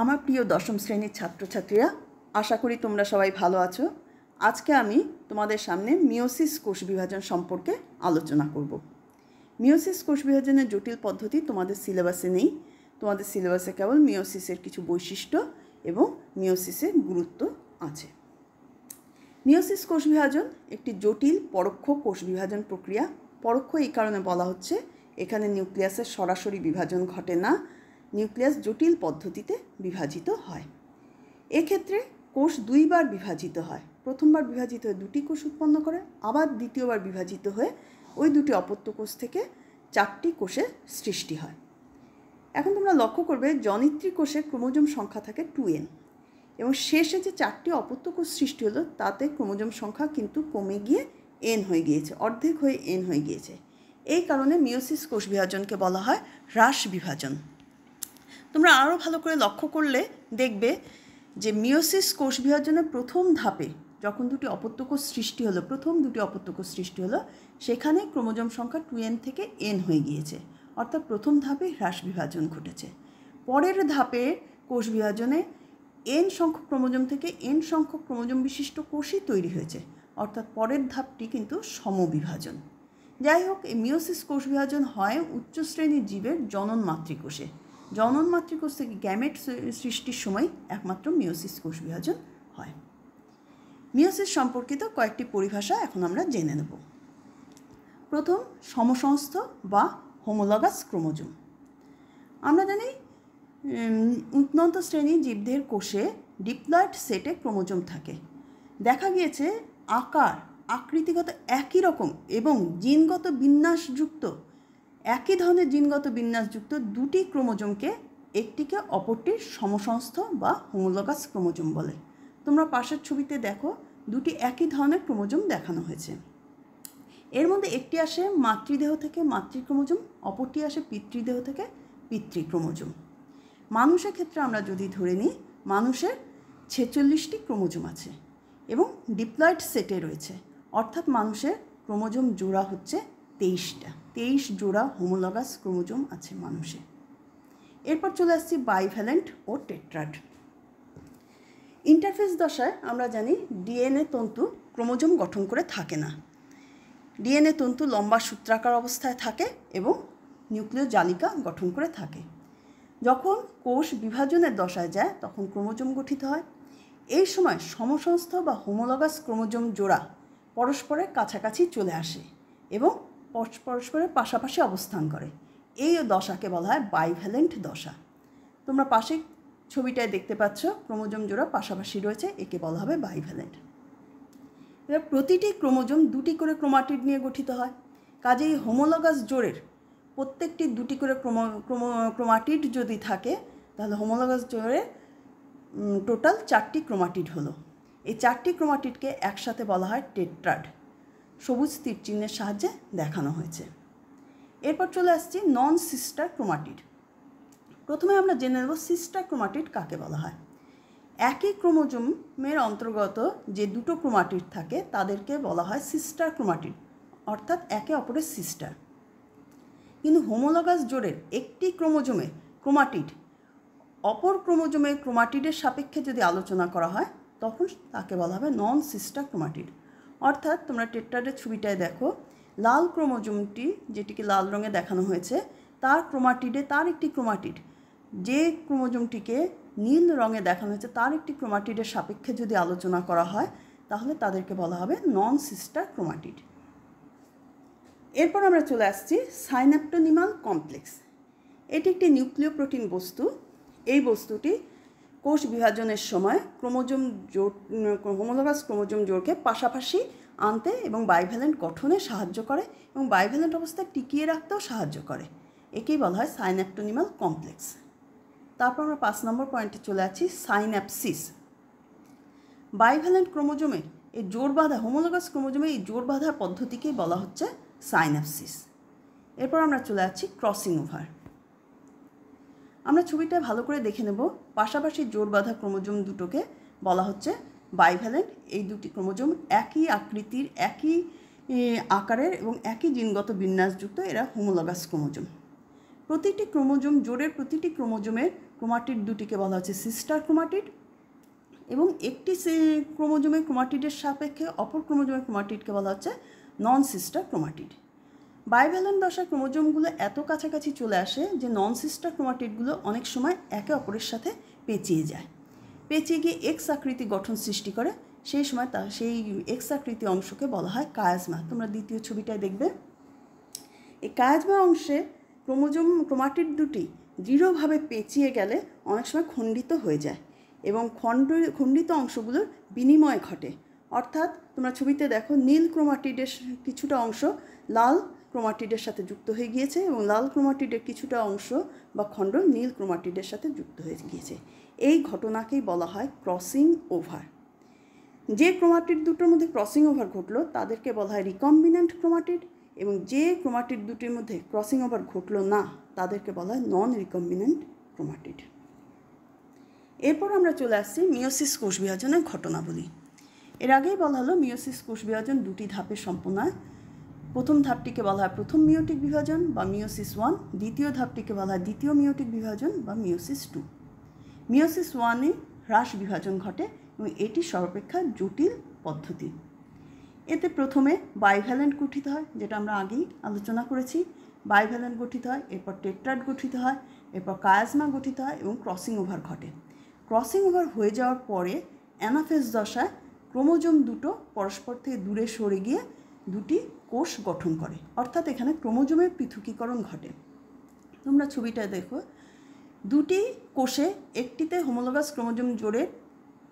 আমার প্রিয় দশম শ্রেণির ছাত্রছাত্রীরা, আশা করি তোমরা সবাই ভালো আছো। আজকে আমি তোমাদের সামনে মিওসিস কোষ বিভাজন সম্পর্কে আলোচনা করব। মিওসিস কোষ বিভাজনের জটিল পদ্ধতি তোমাদের সিলেবাসে নেই। তোমাদের সিলেবাসে কেবল মিওসিসের কিছু বৈশিষ্ট্য এবং মিওসিসের গুরুত্ব আছে। মিওসিস কোষ বিভাজন একটি জটিল পরোক্ষ কোষ বিভাজন প্রক্রিয়া। পরোক্ষ এই কারণে বলা হচ্ছে, এখানে নিউক্লিয়াসের সরাসরি বিভাজন ঘটে না নিউক্লিয়াস জটিল পদ্ধতিতে বিভাজিত হয়। এক্ষেত্রে কোষ দুইবার বিভাজিত হয়। প্রথমবার বিভাজিত হয়ে দুটি কোষ উৎপন্ন করে, আবার দ্বিতীয়বার বিভাজিত হয়ে ওই দুটি অপত্য কোষ থেকে চারটি কোষের সৃষ্টি হয়। এখন তোমরা লক্ষ্য করবে জনিত্রী কোষে ক্রোমোজোম সংখ্যা থাকে টু এন। এবং শেষে যে চারটি অপত্য কোষ সৃষ্টি হলো, তাতে ক্রোমোজোম সংখ্যা কিন্তু কমে গিয়ে এন হয়ে গিয়েছে, অর্ধেক হয়ে এন হয়ে গিয়েছে। এই কারণে মিওসিস কোষ বিভাজনকে বলা হয় হ্রাস বিভাজন। তোমরা আরও ভালো করে লক্ষ্য করলে দেখবে যে মিওসিস কোষ বিভাজনের প্রথম ধাপে যখন দুটি অপত্যকোষ সৃষ্টি হলো, প্রথম দুটি অপত্যকোষ সৃষ্টি হলো, সেখানে ক্রোমোজোম সংখ্যা টু এন থেকে এন হয়ে গিয়েছে। অর্থাৎ প্রথম ধাপে হ্রাস বিভাজন ঘটেছে। পরের ধাপে কোষ বিভাজনে এন সংখ্যক ক্রোমোজোম থেকে এন সংখ্যক ক্রোমোজোম বিশিষ্ট কোষই তৈরি হয়েছে। অর্থাৎ পরের ধাপটি কিন্তু সমবিভাজন। যাই হোক, এই মিওসিস কোষ বিভাজন হয় উচ্চ শ্রেণির জীবের জনন মাতৃকোষে জনন মাতৃকোষ থেকে গ্যামেট সৃষ্টির সময় একমাত্র মিওসিস কোষ বিভাজন হয়। মিওসিস সম্পর্কিত কয়েকটি পরিভাষা এখন আমরা জেনে নেব। প্রথম, সমসংস্থ বা হোমোলগাস ক্রোমোজোম। আমরা জানি উন্নত শ্রেণির জীবদের কোষে ডিপ্লয়েড সেটে ক্রোমোজোম থাকে। দেখা গিয়েছে, আকার, আকৃতিগত একই রকম এবং জিনগত বিন্যাসযুক্ত একই ধরনের জিনগত বিন্যাসযুক্ত দুটি ক্রোমোজোমকে একটিকে অপরটির সমসংস্থ বা হোমোলগাস ক্রোমোজোম বলে। তোমরা পাশের ছবিতে দেখো, দুটি একই ধরনের ক্রোমোজোম দেখানো হয়েছে। এর মধ্যে একটি আসে মাতৃদেহ থেকে মাতৃক্রোমোজোম অপরটি আসে পিতৃদেহ থেকে পিতৃক্রোমোজোম মানুষের ক্ষেত্রে আমরা যদি ধরে নিই, মানুষের ছেচল্লিশটি ক্রোমোজোম আছে এবং ডিপ্লয়েড সেটে রয়েছে। অর্থাৎ মানুষের ক্রোমোজোম জোড়া হচ্ছে তেইশটা। তেইশ জোড়া হোমোলগাস ক্রোমোজোম আছে মানুষে। এরপর চলে আসছি বাইভ্যালেন্ট ও টেট্রাড ইন্টারফেস দশায় আমরা জানি ডিএনএ তন্তু ক্রোমোজোম গঠন করে থাকে না। ডিএনএ তন্তু লম্বা সূত্রাকার অবস্থায় থাকে এবং নিউক্লিয় জালিকা গঠন করে থাকে। যখন কোষ বিভাজনের দশায় যায়, তখন ক্রোমোজোম গঠিত হয়। এই সময় সমসংস্থ বা হোমোলগাস ক্রোমোজোম জোড়া পরস্পরের কাছাকাছি চলে আসে এবং পরস্পরের পাশাপাশি অবস্থান করে। এই দশাকে বলা হয় বাইভ্যালেন্ট দশা। তোমরা পাশে ছবিটায় দেখতে পাচ্ছ, ক্রোমোজোম জোড়া পাশাপাশি রয়েছে, একে বলা হবে বাইভ্যালেন্ট এবার প্রতিটি ক্রোমোজোম দুটি করে ক্রোমাটিড নিয়ে গঠিত হয়। কাজেই হোমোলগাস জোড়ের প্রত্যেকটি দুটি করে ক্রোমো ক্রোমো, ক্রোমাটিড যদি থাকে, তাহলে হোমোলগাস জোড়ে টোটাল চারটি ক্রোমাটিড হলো। এই চারটি ক্রোমাটিডকে একসাথে বলা হয় টেট্রাড সবুজ তীর চিহ্নের সাহায্যে দেখানো হয়েছে। এরপর চলে আসছি নন সিস্টার ক্রোমাটিড প্রথমে আমরা জেনে নেব সিস্টার ক্রোমাটিড কাকে বলা হয়। একই ক্রোমোজোমের অন্তর্গত যে দুটো ক্রোমাটিড থাকে, তাদেরকে বলা হয় সিস্টার ক্রোমাটিড অর্থাৎ একে অপরের সিস্টার কিন্তু হোমোলগাস জোড়ের একটি ক্রোমোজোমে ক্রোমাটিড অপর ক্রোমোজোমের ক্রোমাটিডের সাপেক্ষে যদি আলোচনা করা হয়, তখন তাকে বলা হবে নন সিস্টার ক্রোমাটিড অর্থাৎ তোমরা টেট্রাডের ছবিটায় দেখো, লাল ক্রোমোজোমটি যেটিকে লাল রঙে দেখানো হয়েছে, তার ক্রোমাটিডে তার একটি ক্রোমাটিড। যে ক্রোমোজোমটিকে নীল রঙে দেখানো হয়েছে, তার একটি ক্রোমাটিডের সাপেক্ষে যদি আলোচনা করা হয়, তাহলে তাদেরকে বলা হবে নন সিস্টার ক্রোমাটিড। এরপর আমরা চলে আসছি সাইনাপ্টোনিমাল কমপ্লেক্স। এটি একটি নিউক্লিয় প্রোটিন বস্তু। এই বস্তুটি কোষ বিভাজনের সময় ক্রোমোজোম জোট হোমোলোগাস ক্রোমোজোম জোড়কে পাশাপাশি আনতে এবং বাইভ্যালেন্ট গঠনে সাহায্য করে এবং বাইভ্যালেন্ট অবস্থায় টিকিয়ে রাখতেও সাহায্য করে। একেই বলা হয় সাইন্যাপটোনিমাল কমপ্লেক্স তারপর আমরা পাঁচ নম্বর পয়েন্টে চলে আছি সাইন্যাপসিস বাইভ্যালেন্ট ক্রোমোজোমের এই জোর বাঁধা হোমোলোগাস ক্রোমোজোমে এই জোর বাঁধার পদ্ধতিকেই বলা হচ্ছে সাইন্যাপসিস এরপর আমরা চলে যাচ্ছি ক্রসিং ওভার আমরা ছবিটা ভালো করে দেখে নেব। পাশাপাশি জোর বাঁধা ক্রোমোজোম দুটোকে বলা হচ্ছে বাইভ্যালেন্ট। এই দুটি ক্রোমোজোম একই আকৃতির, একই আকারের এবং একই জিনগত বিন্যাসযুক্ত এরা হোমোলগাস ক্রোমোজোম। প্রতিটি ক্রোমোজোম, জোরের প্রতিটি ক্রোমোজোমের ক্রোমাটিড দুটিকে বলা হচ্ছে সিস্টার ক্রোমাটিড এবং একটি ক্রোমোজোমের ক্রোমাটিডের সাপেক্ষে অপর ক্রোমোজোমের ক্রোমাটিডকে বলা হচ্ছে নন সিস্টার ক্রোমাটিড। বাইভ্যালেন্ট দশায় ক্রোমোজোমগুলো এত কাছাকাছি চলে আসে যে নন সিস্টার ক্রোমাটিডগুলো অনেক সময় একে অপরের সাথে পেঁচিয়ে যায়। পেঁচিয়ে গিয়ে এক্স আকৃতি গঠন সৃষ্টি করে, সেই সময় তা, সেই এক্স আকৃতি অংশকে বলা হয় কায়াজমা। তোমরা দ্বিতীয় ছবিটায় দেখবে। এই কায়াজমা অংশে ক্রোমোজোম, ক্রোমাটিড দুটি দৃঢ়ভাবে পেঁচিয়ে গেলে অনেক সময় খণ্ডিত হয়ে যায় এবং খণ্ড, খণ্ডিত অংশগুলোর বিনিময় ঘটে। অর্থাৎ তোমরা ছবিতে দেখো, নীল ক্রোমাটিডের কিছুটা অংশ লাল ক্রোমাটিডের সাথে যুক্ত হয়ে গিয়েছে এবং লাল ক্রোমাটিডের কিছুটা অংশ বা খণ্ড নীল ক্রোমাটিডের সাথে যুক্ত হয়ে গিয়েছে। এই ঘটনাকেই বলা হয় ক্রসিং ওভার। যে ক্রোমাটিড দুটোর মধ্যে ক্রসিং ওভার ঘটলো, তাদেরকে বলা হয় রিকম্বিনেন্ট ক্রোমাটিড এবং যে ক্রোমাটিড দুটির মধ্যে ক্রসিং ওভার ঘটলো না, তাদেরকে বলা হয় নন রিকম্বিনেন্ট ক্রোমাটিড। এরপর আমরা চলে আসছি মিওসিস কোষ বিভাজনের ঘটনাবলী। এর আগেই বলা হলো মিওসিস কোষ বিভাজন দুটি ধাপে সম্পন্ন হয় প্রথম ধাপটিকে বলা হয় প্রথম মিওটিক বিভাজন বা মিওসিস ওয়ান, দ্বিতীয় ধাপটিকে বলা হয় দ্বিতীয় মিওটিক বিভাজন বা মিওসিস টু। মিওসিস ওয়ানে হ্রাস বিভাজন ঘটে এবং এটি সর্বাপেক্ষা জটিল পদ্ধতি। এতে প্রথমে বাইভ্যালেন্ট গঠিত হয়, যেটা আমরা আগেই আলোচনা করেছি। বাইভ্যালেন্ট গঠিত হয়, এরপর টেট্রাড গঠিত হয়, এরপর কায়াজমা গঠিত হয় এবং ক্রসিং ওভার ঘটে। ক্রসিং ওভার হয়ে যাওয়ার পরে অ্যানাফেস দশায় ক্রোমোজোম দুটো পরস্পর থেকে দূরে সরে গিয়ে দুটি কোষ গঠন করে। অর্থাৎ এখানে ক্রোমোজোমের পৃথকীকরণ ঘটে। তোমরা ছবিটা দেখো, দুটি কোষে একটিতে হোমোলোগাস ক্রোমোজোম জোরে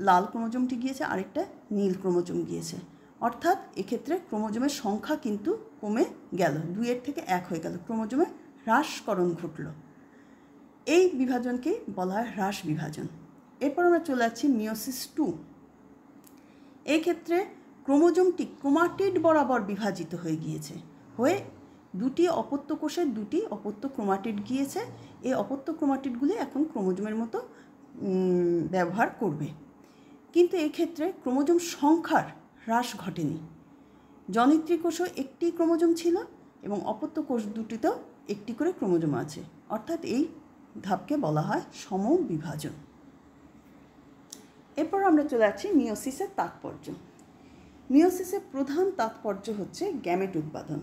লাল ক্রোমোজোমটি গিয়েছে, আরেকটা নীল ক্রোমোজোম গিয়েছে। অর্থাৎ এক্ষেত্রে ক্রোমোজোমের সংখ্যা কিন্তু কমে গেল, দুইয়ের থেকে এক হয়ে গেল, ক্রোমোজোমে হ্রাসকরণ ঘটল। এই বিভাজনকেই বলা হয় হ্রাস বিভাজন। এরপর আমরা চলে যাচ্ছি মিওসিস টু। এই ক্ষেত্রে ক্রোমোজোমটি ক্রোমাটিড বরাবর বিভাজিত হয়ে গিয়েছে। হয়ে দুটি অপত্য কোষের দুটি অপত্য ক্রোমাটিড গিয়েছে। এই অপত্য ক্রোমাটিডগুলি এখন ক্রোমোজোমের মতো ব্যবহার করবে। কিন্তু এক্ষেত্রে ক্রোমোজোম সংখ্যার হ্রাস ঘটেনি। জনিত্রী কোষও একটি ক্রোমোজোম ছিল এবং অপত্য কোষ দুটিতেও একটি করে ক্রোমোজোম আছে। অর্থাৎ এই ধাপকে বলা হয় সম বিভাজন এরপর আমরা চলে যাচ্ছি মিওসিসের তাৎপর্য। মিওসিসের প্রধান তাৎপর্য হচ্ছে গ্যামেট উৎপাদন।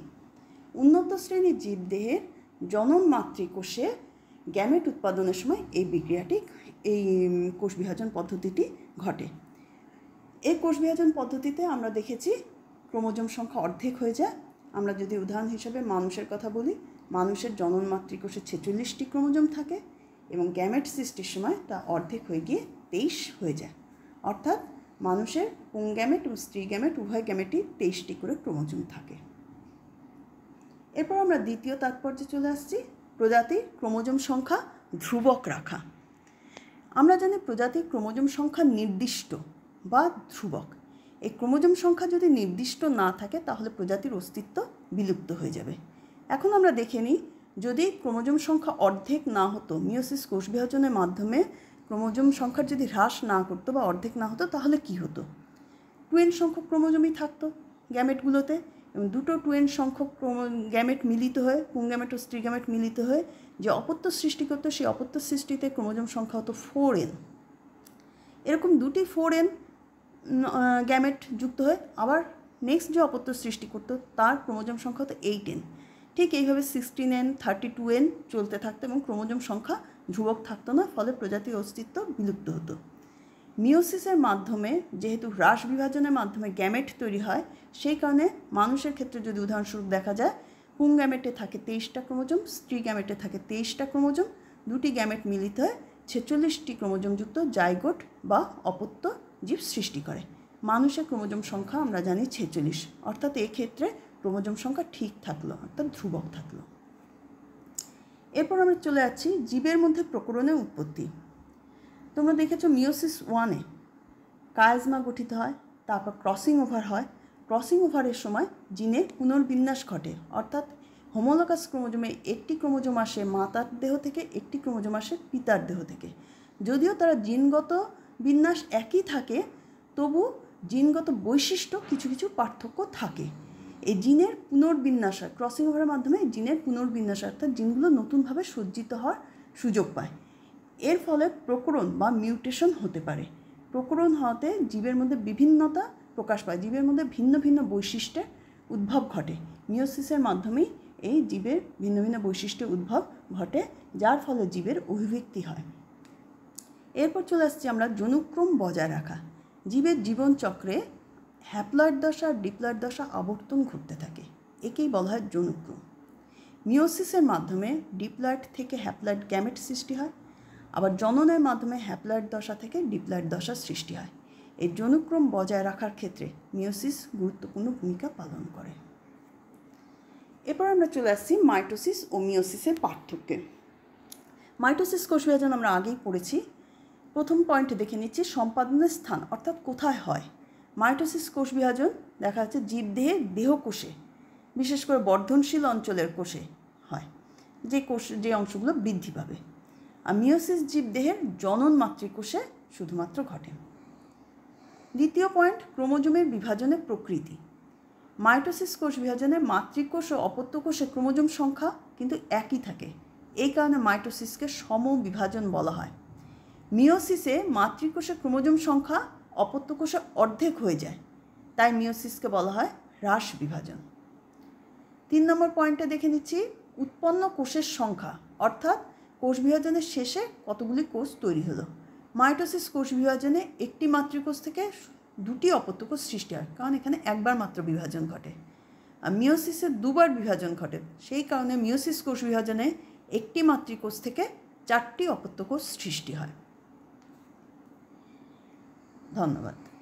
উন্নত শ্রেণির জীবদেহের জনন মাতৃকোষে গ্যামেট উৎপাদনের সময় এই বিক্রিয়াটি, এই কোষ বিভাজন পদ্ধতিটি ঘটে। এই কোষ বিভাজন পদ্ধতিতে আমরা দেখেছি ক্রোমোজোম সংখ্যা অর্ধেক হয়ে যায়। আমরা যদি উদাহরণ হিসেবে মানুষের কথা বলি, মানুষের জনন মাতৃকোষে ছেচল্লিশটি ক্রোমোজোম থাকে এবং গ্যামেট সৃষ্টির সময় তা অর্ধেক হয়ে গিয়ে তেইশ হয়ে যায়। অর্থাৎ মানুষের পুং গ্যামেট এবং স্ত্রী গ্যামেট উভয় গ্যামেটই তেইশটি করে ক্রোমোজোম থাকে। এরপর আমরা দ্বিতীয় তাৎপর্যে চলে আসছি, প্রজাতির ক্রোমোজোম সংখ্যা ধ্রুবক রাখা। আমরা জানি প্রজাতির ক্রোমোজোম সংখ্যা নির্দিষ্ট বা ধ্রুবক। এই ক্রোমোজোম সংখ্যা যদি নির্দিষ্ট না থাকে, তাহলে প্রজাতির অস্তিত্ব বিলুপ্ত হয়ে যাবে। এখন আমরা দেখে নিই, যদি ক্রোমোজোম সংখ্যা অর্ধেক না হতো মিওসিস কোষ বিভাজনের মাধ্যমে ক্রোমোজোম সংখ্যার যদি হ্রাস না করতো বা অর্ধেক না হতো, তাহলে কি হতো? টুয়েন সংখ্যক ক্রোমোজোমই থাকতো গ্যামেটগুলোতে। এবং দুটো টুয়েন সংখ্যক গ্যামেট মিলিত হয়ে পুং গ্যামেট ও স্ত্রী গ্যামেট মিলিত হয়ে যে অপত্য সৃষ্টি করতো, সেই অপত্য সৃষ্টিতে ক্রোমোজোম সংখ্যা হতো ফোর এন। এরকম দুটি ফোর এন গ্যামেট যুক্ত হয়ে আবার নেক্সট যে অপত্য সৃষ্টি করতো, তার ক্রোমোজোম সংখ্যা হতো এইট এন। ঠিক এইভাবে sixteen N, thirty two N চলতে থাকতো এবং ক্রোমোজোম সংখ্যা ধ্রুবক থাকতো না, ফলে প্রজাতির অস্তিত্ব বিলুপ্ত হতো। মিওসিসের মাধ্যমে, যেহেতু হ্রাস বিভাজনের মাধ্যমে গ্যামেট তৈরি হয়, সেই কারণে মানুষের ক্ষেত্রে যদি উদাহরণস্বরূপ দেখা যায় পুং গ্যামেটে থাকে তেইশটা ক্রোমোজোম, স্ত্রী গ্যামেটে থাকে তেইশটা ক্রোমোজোম, দুটি গ্যামেট মিলিত হয় ছেচল্লিশটি ক্রোমোজোমযুক্ত জাইগোট বা অপত্য জীব সৃষ্টি করে। মানুষের ক্রোমোজোম সংখ্যা আমরা জানি ছেচল্লিশ, অর্থাৎ এক্ষেত্রে ক্রোমোজোম সংখ্যা ঠিক থাকল, অর্থাৎ ধ্রুবক থাকল। এরপর আমরা চলে যাচ্ছি জীবের মধ্যে প্রকরণের উৎপত্তি। তোমরা দেখেছ মিওসিস ওয়ানে কায়াজমা গঠিত হয়, তারপর ক্রসিং ওভার হয়। ক্রসিং ওভারের সময় জিনের পুনর্বিন্যাস ঘটে, অর্থাৎ হোমোলোকাস ক্রোমোজোমে একটি ক্রোমোজোম আসে মাতার দেহ থেকে, একটি ক্রোমোজোম আসে পিতার দেহ থেকে। যদিও তারা জিনগত বিন্যাস একই থাকে, তবু জিনগত বৈশিষ্ট্য কিছু কিছু পার্থক্য থাকে। এই জিনের পুনর্বিন্যাস হয় ক্রসিং ওভারের মাধ্যমে জিনের পুনর্বিন্যাস অর্থাৎ জিনগুলো নতুনভাবে সজ্জিত হওয়ার সুযোগ পায়। এর ফলে প্রকরণ বা মিউটেশন হতে পারে। প্রকরণ হওয়াতে জীবের মধ্যে বিভিন্নতা প্রকাশ পায়, জীবের মধ্যে ভিন্ন ভিন্ন বৈশিষ্ট্যের উদ্ভব ঘটে। মিওসিসের মাধ্যমেই এই জীবের ভিন্ন ভিন্ন বৈশিষ্ট্যের উদ্ভব ঘটে, যার ফলে জীবের অভিব্যক্তি হয়। এরপর চলে আসছি আমরা জনুক্রম বজায় রাখা। জীবের জীবন চক্রে হ্যাপ্লয়েড দশা আর ডিপ্লয়েড দশা আবর্তন ঘটতে থাকে। একেই বলা হয় জনুক্রম মিওসিসের মাধ্যমে ডিপ্লয়েড থেকে হ্যাপ্লয়েড গ্যামেট সৃষ্টি হয়, আবার জননের মাধ্যমে হ্যাপ্লয়েড দশা থেকে ডিপ্লয়েড দশার সৃষ্টি হয়। এই জনুক্রম বজায় রাখার ক্ষেত্রে মিওসিস গুরুত্বপূর্ণ ভূমিকা পালন করে। এরপর আমরা চলে আসছি মাইটোসিস ও মিওসিসের পার্থক্যে। মাইটোসিস কোষ বিভাজন আমরা আগেই পড়েছি। প্রথম পয়েন্টে দেখে নিচ্ছি সম্পাদনের স্থান, অর্থাৎ কোথায় হয়। মাইটোসিস কোষ বিভাজন দেখা যাচ্ছে জীবদেহে দেহকোষে বিশেষ করে বর্ধনশীল অঞ্চলের কোষে হয়, যে কোষ, যে অংশগুলো বৃদ্ধি পাবে। আর মিওসিস জীবদেহের জনন মাতৃকোষে শুধুমাত্র ঘটে। দ্বিতীয় পয়েন্ট, ক্রোমোজোমের বিভাজনের প্রকৃতি। মাইটোসিস কোষ বিভাজনে মাতৃকোষ ও অপত্য কোষে ক্রোমোজোম সংখ্যা কিন্তু একই থাকে। এই কারণে মাইটোসিসকে সম বিভাজন বলা হয়। মিওসিসে মাতৃকোষে ক্রোমোজোম সংখ্যা অপত্যকোষে অর্ধেক হয়ে যায়। তাই মিওসিসকে বলা হয় হ্রাস বিভাজন। তিন নম্বর পয়েন্টে দেখে নিচ্ছি, উৎপন্ন কোষের সংখ্যা, অর্থাৎ কোষ বিভাজনের শেষে কতগুলি কোষ তৈরি হলো। মাইটোসিস কোষ বিভাজনে একটি মাতৃকোষ থেকে দুটি অপত্যকোষ সৃষ্টি হয়, কারণ এখানে একবার মাত্র বিভাজন ঘটে। আর মিওসিসে দুবার বিভাজন ঘটে, সেই কারণে মিওসিস কোষ বিভাজনে একটি মাতৃকোষ থেকে চারটি অপত্যকোষ সৃষ্টি হয়। ধন্যবাদ।